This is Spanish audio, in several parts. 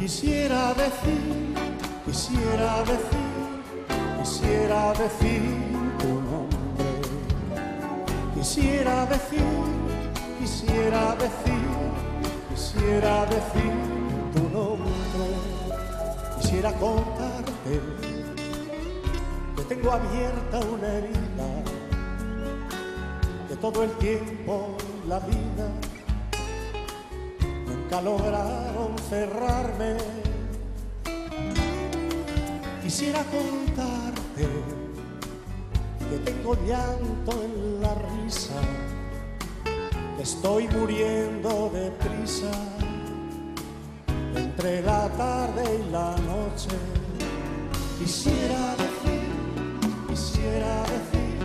Quisiera decir, quisiera decir, quisiera decir tu nombre. Quisiera decir, quisiera decir, quisiera decir tu nombre. Quisiera contarte que tengo abierta una herida, que todo el tiempo la vida nunca lograron cerrarme. Quisiera contarte que tengo llanto en la risa, estoy muriendo de prisa entre la tarde y la noche. Quisiera decir, quisiera decir,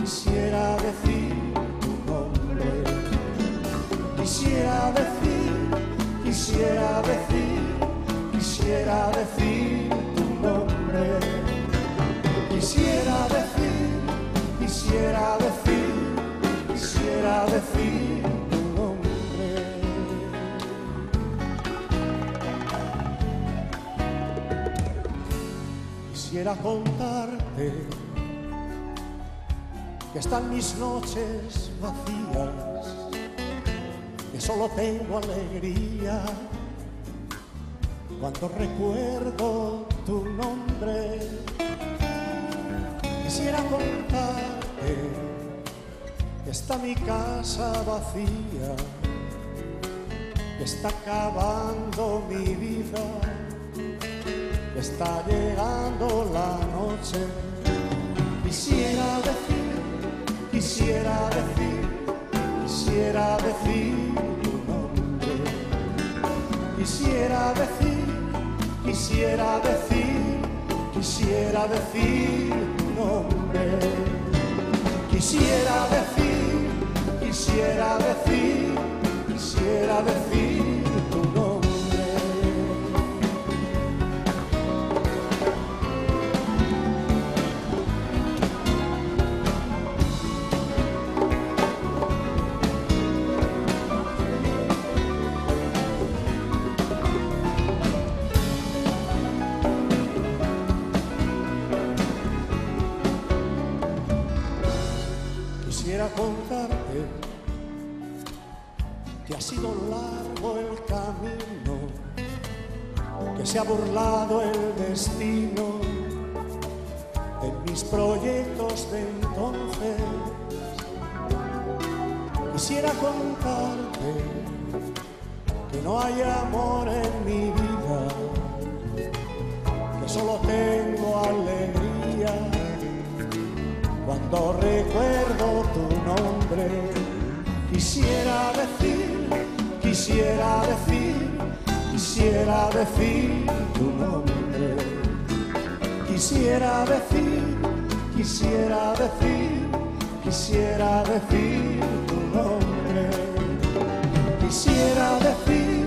quisiera decir tu nombre. Quisiera decir, quisiera decir, quisiera decir tu nombre. Quisiera decir, quisiera decir, decir tu nombre. Quisiera contarte que están mis noches vacías que solo tengo alegría cuando recuerdo tu nombre. Quisiera contarte está mi casa vacía, está acabando mi vida, está llegando la noche. Quisiera decir, quisiera decir quisiera decir tu nombre. Quisiera decir, quisiera decir, quisiera decir tu nombre. Quisiera decir, quisiera decir, quisiera decir sido largo el camino, que se ha burlado el destino en mis proyectos de entonces. Quisiera contarte que no hay amor en mi vida, que solo tengo alegría cuando recuerdo tu nombre. Quisiera quisiera decir, quisiera decir tu nombre. Quisiera decir, quisiera decir, quisiera decir tu nombre. Quisiera decir,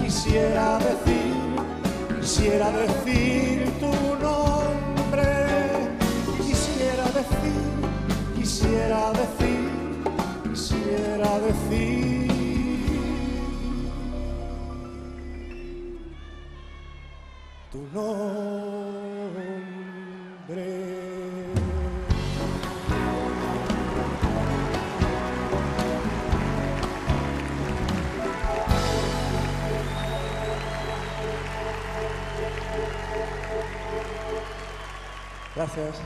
quisiera decir, quisiera decir tu nombre. Tu nombre. Gracias.